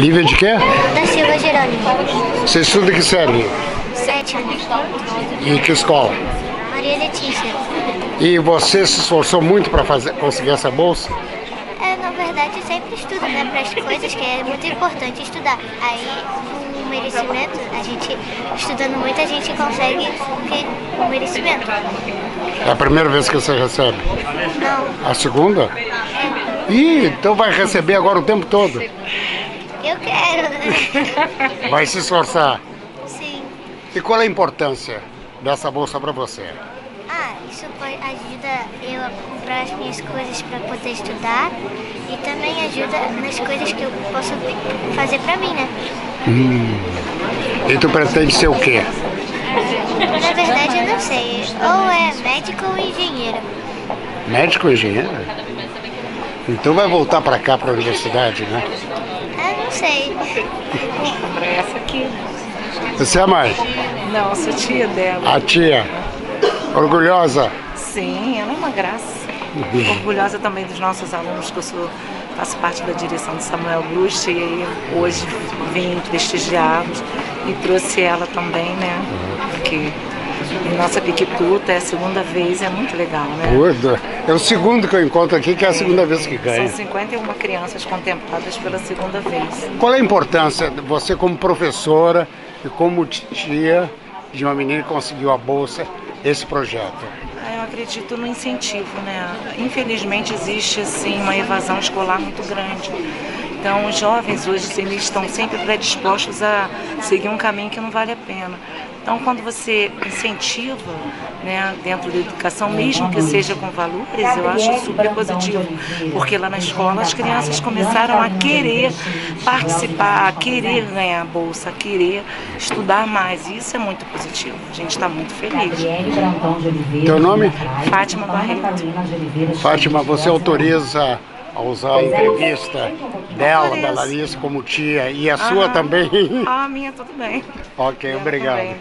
Lívia de quê? Da Silva Jerônimo. Você estuda que série? Sete anos. E que escola? Maria Letícia. E você se esforçou muito para conseguir essa bolsa? É, na verdade, eu sempre estudo, né, para as coisas que é muito importante estudar. Aí, o merecimento, a gente, estudando muito, a gente consegue o merecimento. É a primeira vez que você recebe? Não, A segunda? Ih, então vai receber agora o tempo todo. Eu quero? Vai se esforçar. Sim. E qual é a importância dessa bolsa para você? Ah, isso ajuda eu a comprar as minhas coisas para poder estudar e também ajuda nas coisas que eu posso fazer para mim, né? E tu pretende ser o quê? Na verdade, eu não sei. Ou é médico ou engenheiro. Médico ou engenheiro? Então vai voltar para cá, para a universidade, né? Não sei. Essa aqui. Você é a mãe? Não, sou tia dela. A tia? Orgulhosa? Sim, ela é uma graça. Orgulhosa também dos nossos alunos, que eu sou, faço parte da direção do Samuel Bruxa e aí hoje vim prestigiá-los e trouxe ela também, né? Porque em nossa Piquituta é a segunda vez, é muito legal, né? Gordo. É o segundo que eu encontro aqui, que é a segunda vez que São ganha. 51 crianças contempladas pela segunda vez. Qual é a importância de você como professora e como tia de uma menina que conseguiu a bolsa, esse projeto? Ah, Eu acredito no incentivo, né? Infelizmente existe assim uma evasão escolar muito grande. Então os jovens hoje eles estão sempre predispostos a seguir um caminho que não vale a pena. Então quando você incentiva, né, dentro da educação, mesmo que seja com valores, eu acho super positivo, porque lá na escola as crianças começaram a querer participar, a querer ganhar a bolsa, a querer estudar mais. E isso é muito positivo. A gente está muito feliz. Teu nome? Fátima Barreto. Fátima, você autoriza a usar a entrevista dela, da Larissa, como tia, e a sua também? Ah, a minha tudo bem. ok, obrigado. também.